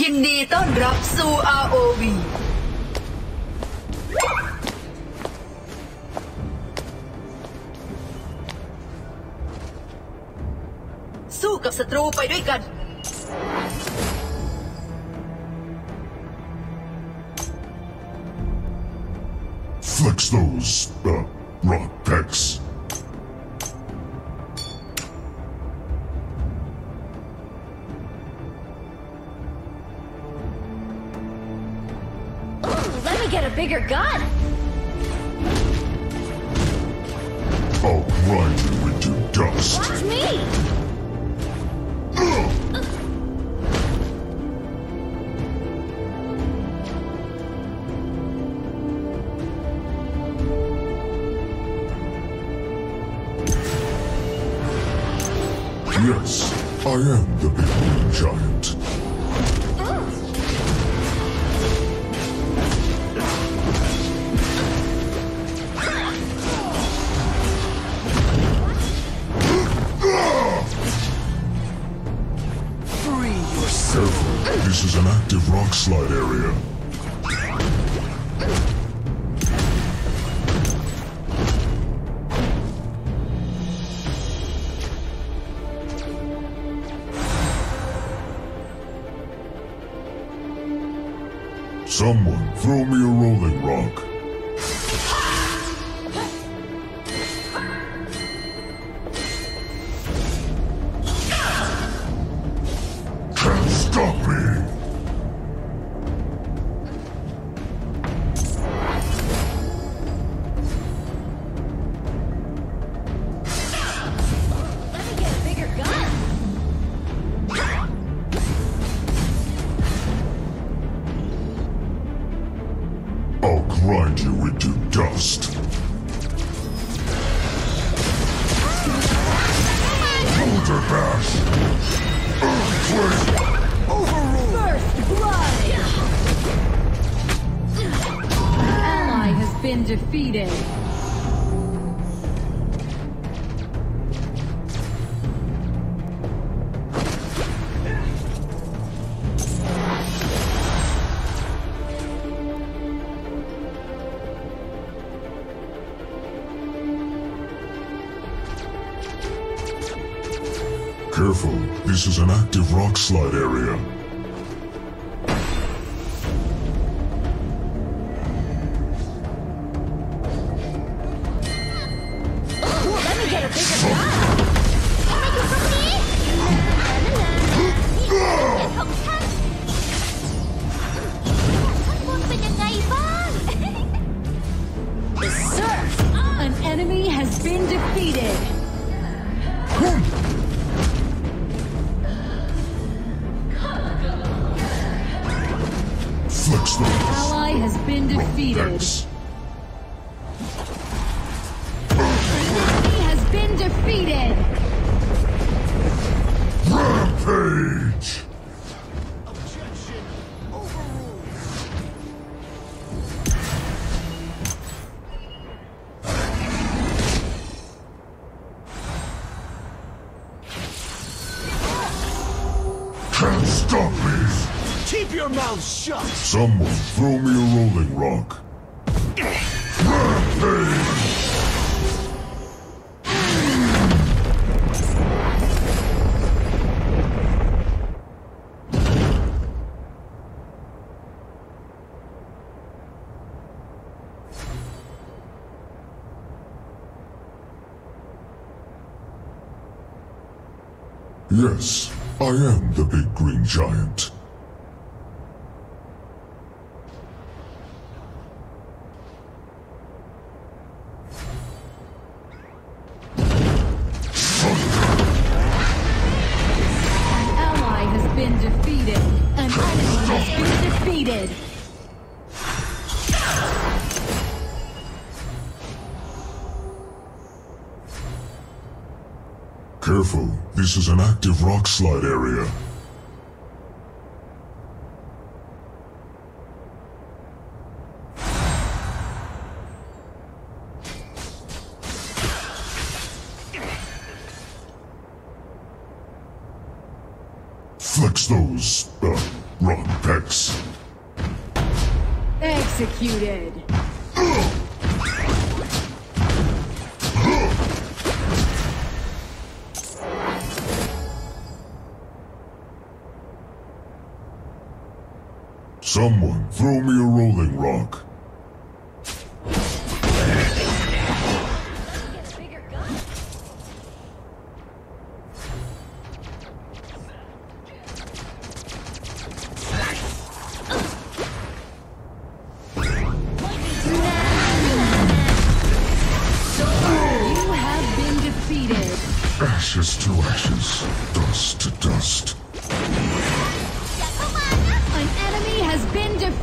ยินดีต้อนรับสู่ ROV สู้กับศัตรูไปด้วยกัน Flex those, uh, rock pecs. Bigger gun. I'll grind you into dust. Watch me. Yes, I am the big giant. Bash! Earthquake! First blood! Ally has been defeated. Rock slide area. Defeated. Rampage! Can't stop me! Keep your mouth shut! Someone throw me a rolling rock. Yes, I am the big green giant. careful. This is an active rock slide area. Flex those, uh, wrong pecs. Executed! Someone throw me a rolling rock.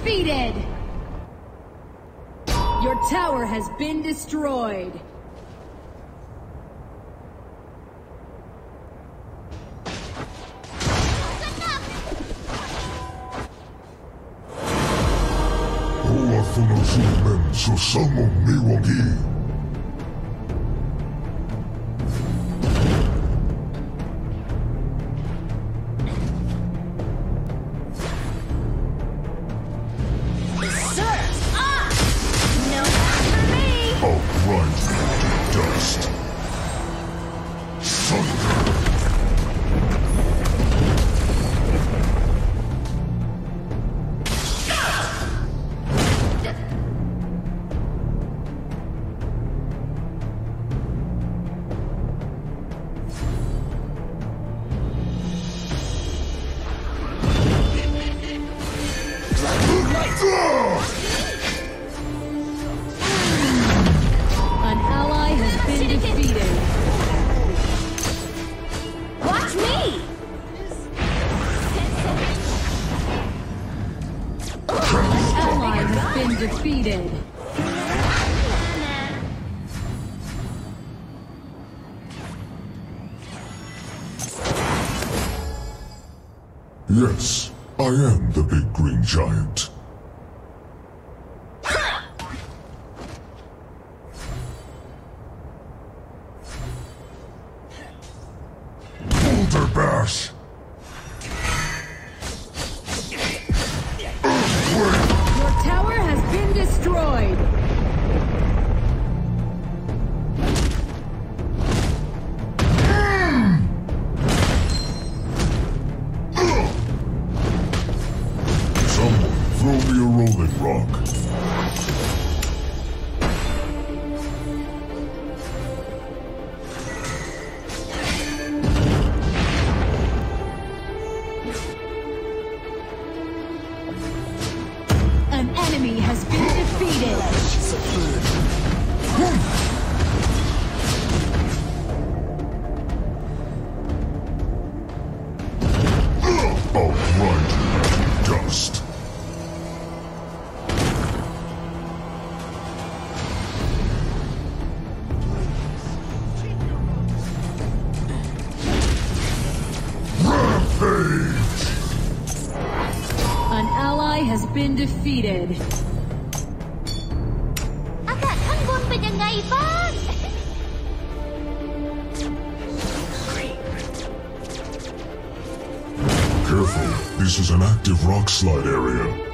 defeated! Your tower has been destroyed! Who are men so? Yes, I am the big green giant. Careful, this is an active rock slide area.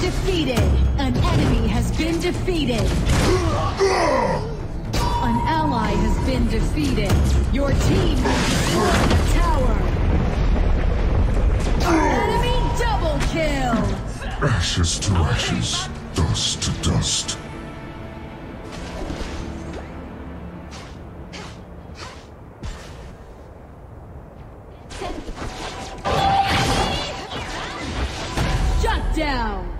Been defeated. An enemy has been defeated. An ally has been defeated. Your team has destroyed a tower. Enemy double kill. Ashes to ashes, dust to dust. Shut down.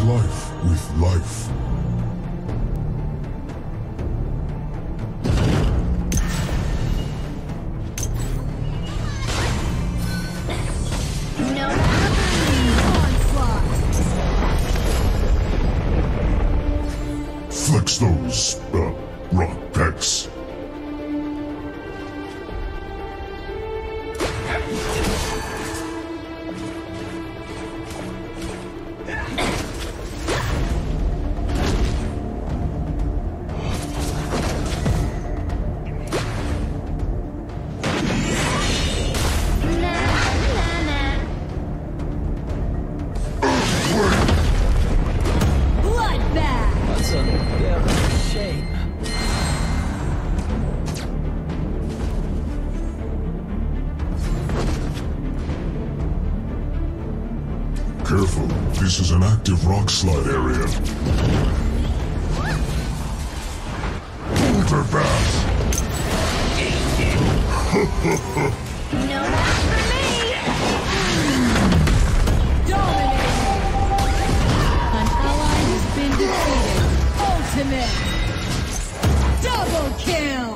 Life with life. This is an active rock slide area. Boulder Bash. No match for me! Dominating. An ally has been defeated. Ultimate. Double kill.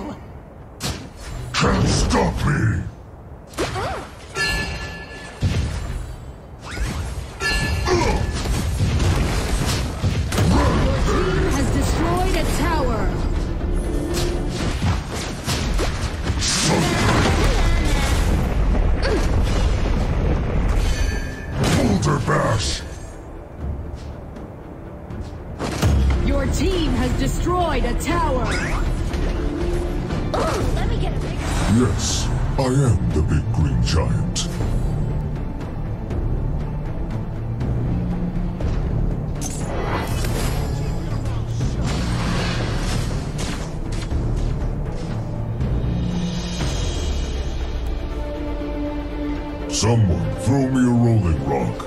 Can't stop me. Someone throw me a rolling rock.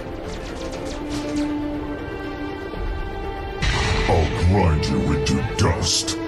I'll grind you into dust.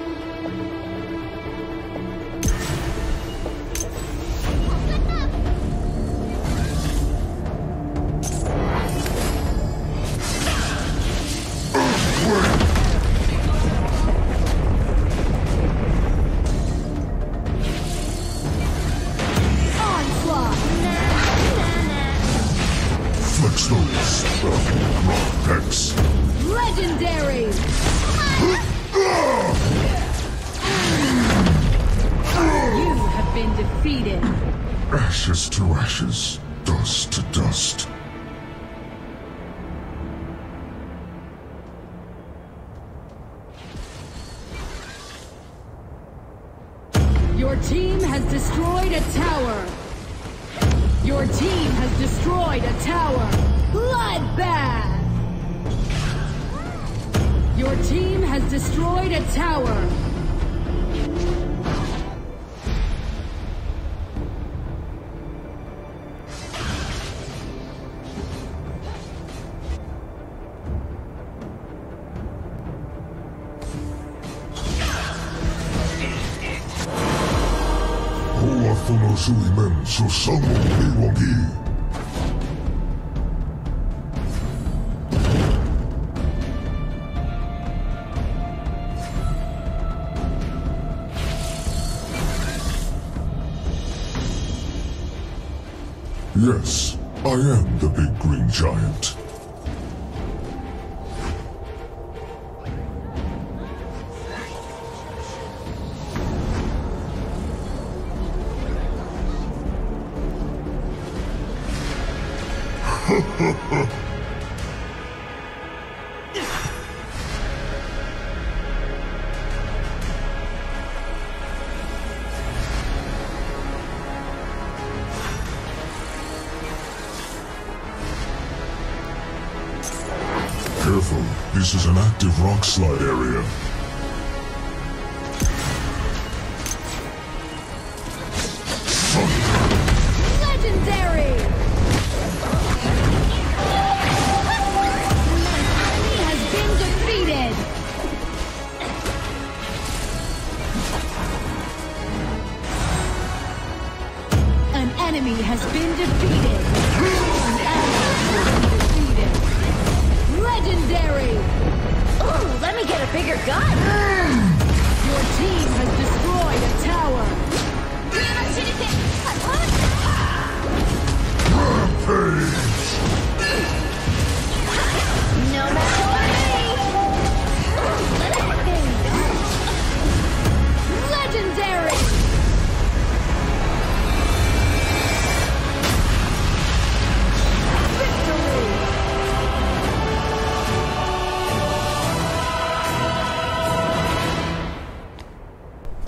Destroyed a tower. Bloodbath. Your team has destroyed a tower. Hoa no sui men so Yes, I am the big green giant. Careful, this is an active rock slide area.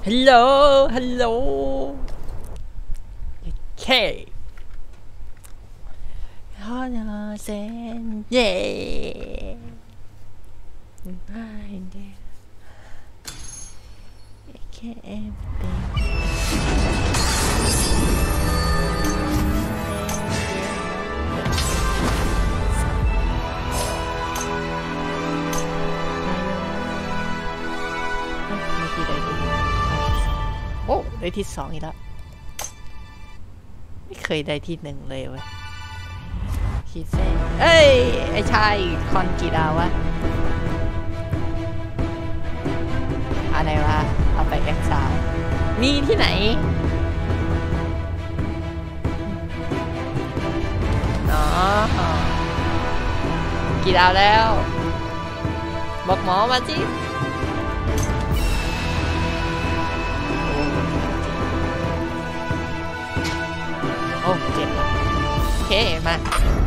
Hello, hello. Okay. Yeah. Behind it. Okay, โอ้ ได้ที่สองอีกแล้ว ไม่เคยได้ที่หนึ่งเลยเว้ยขีดเส้นเอ้ย ไอ้ชายคอนกี่ดาววะ อะไรวะ เอาไปแอคซาวมีที่ไหนอ๋อกี่ดาวแล้ว บอกหมอมาสิ OK。テーマ。